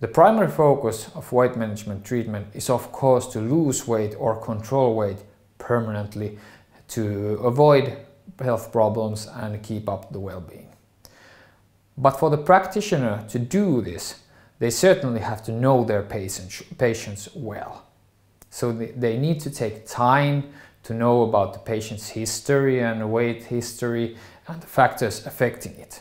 The primary focus of weight management treatment is of course to lose weight or control weight permanently to avoid health problems and keep up the well-being. But for the practitioner to do this, they certainly have to know their patients, well. So they need to take time to know about the patient's history and weight history and the factors affecting it.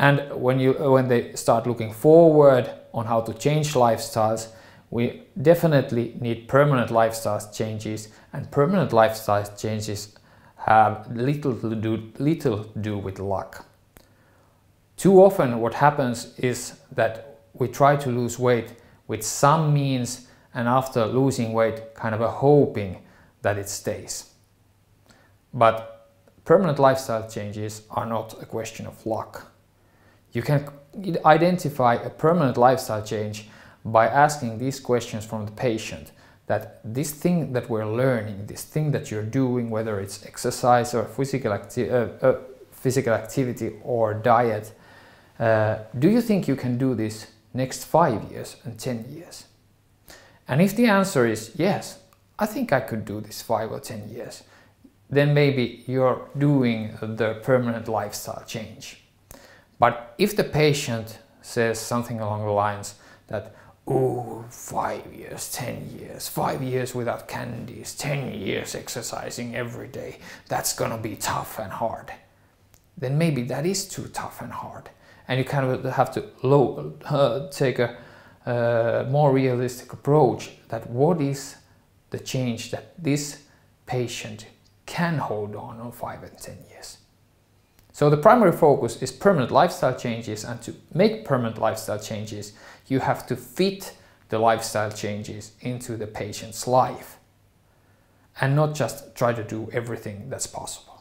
And when, you, when they start looking forward on how to change lifestyles, we definitely need permanent lifestyle changes and permanent lifestyle changes have little to do, little to do with luck. Too often what happens is that we try to lose weight with some means and after losing weight kind of a hoping that it stays. But permanent lifestyle changes are not a question of luck. You can identify a permanent lifestyle change by asking these questions from the patient that this thing that we're learning, this thing that you're doing, whether it's exercise or physical, acti uh, uh, physical activity or diet, uh, do you think you can do this next five years and 10 years? And if the answer is yes, I think I could do this five or 10 years, then maybe you're doing the permanent lifestyle change. But if the patient says something along the lines that, oh, five years, 10 years, five years without candies, 10 years exercising every day, that's gonna be tough and hard. Then maybe that is too tough and hard. And you kind of have to low, uh, take a uh, more realistic approach that what is the change that this patient can hold on on 5 and 10 years. So the primary focus is permanent lifestyle changes and to make permanent lifestyle changes you have to fit the lifestyle changes into the patient's life and not just try to do everything that's possible.